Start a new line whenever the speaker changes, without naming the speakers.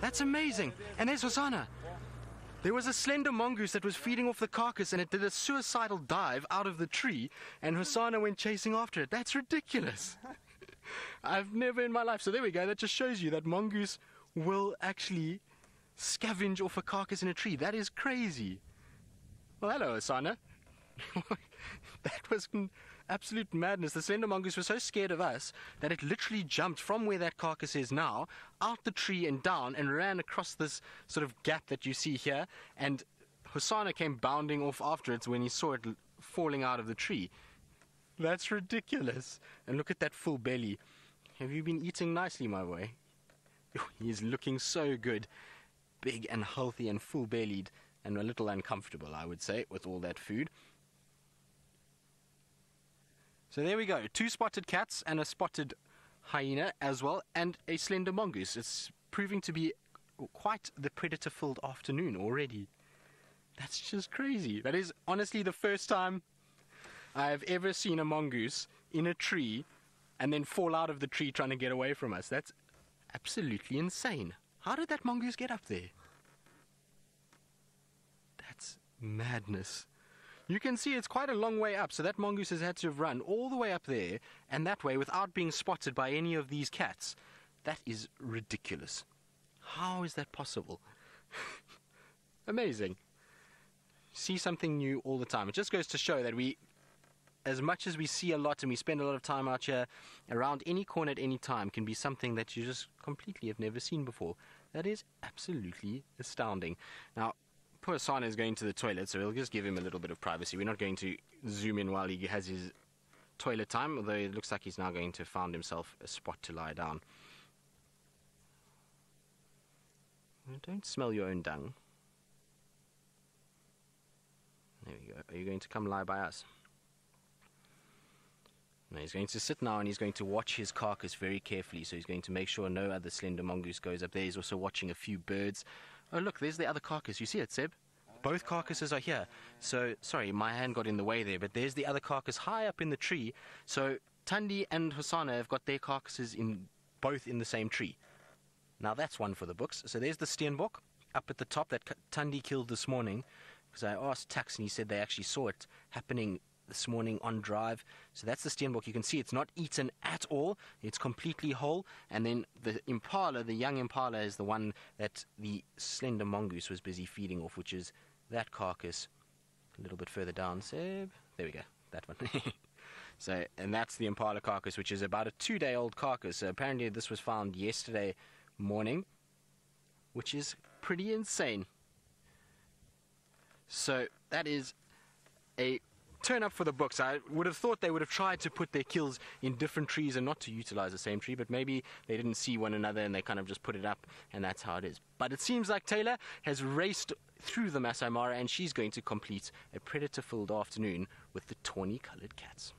That's amazing. And there's Hosanna. There was a slender mongoose that was feeding off the carcass and it did a suicidal dive out of the tree and Hosanna went chasing after it. That's ridiculous. I've never in my life. So there we go. That just shows you that mongoose will actually scavenge off a carcass in a tree. That is crazy. Well, hello, Hosanna. that was absolute madness. The slender mongoose was so scared of us that it literally jumped from where that carcass is now out the tree and down and ran across this sort of gap that you see here. And Hosanna came bounding off after it when he saw it falling out of the tree. That's ridiculous. And look at that full belly. Have you been eating nicely, my boy? He's looking so good. Big and healthy and full bellied and a little uncomfortable, I would say, with all that food. So there we go. Two spotted cats and a spotted hyena as well, and a slender mongoose. It's proving to be quite the predator filled afternoon already. That's just crazy. That is honestly the first time I have ever seen a mongoose in a tree and then fall out of the tree trying to get away from us. That's absolutely insane. How did that mongoose get up there? That's madness. You can see it's quite a long way up, so that mongoose has had to have run all the way up there and that way without being spotted by any of these cats. That is ridiculous. How is that possible? Amazing. See something new all the time. It just goes to show that we, as much as we see a lot and we spend a lot of time out here, around any corner at any time can be something that you just completely have never seen before. That is absolutely astounding. Now, poor Sana is going to the toilet, so we'll just give him a little bit of privacy. We're not going to zoom in while he has his toilet time, although it looks like he's now going to find himself a spot to lie down. Don't smell your own dung. There we go. Are you going to come lie by us? No, he's going to sit now and he's going to watch his carcass very carefully. So he's going to make sure no other slender mongoose goes up there. He's also watching a few birds. Oh, look, there's the other carcass. You see it, Seb? Both carcasses are here. So, sorry, my hand got in the way there, but there's the other carcass high up in the tree. So, Thandi and Hosanna have got their carcasses in both in the same tree. Now, that's one for the books. So, there's the Steenbok up at the top that Thandi killed this morning. Because I asked Tax and he said they actually saw it happening this morning on drive. So that's the Steenbok. You can see it's not eaten at all. It's completely whole. And then the impala, the young impala, is the one that the slender mongoose was busy feeding off, which is that carcass a little bit further down. Seb. There we go. That one. so, and that's the impala carcass, which is about a two-day-old carcass. So apparently this was found yesterday morning, which is pretty insane. So that is a turn up for the books. I would have thought they would have tried to put their kills in different trees and not to utilize the same tree, but maybe they didn't see one another and they kind of just put it up, and that's how it is. But it seems like Taylor has raced through the Masai Mara and she's going to complete a predator filled afternoon with the tawny colored cats.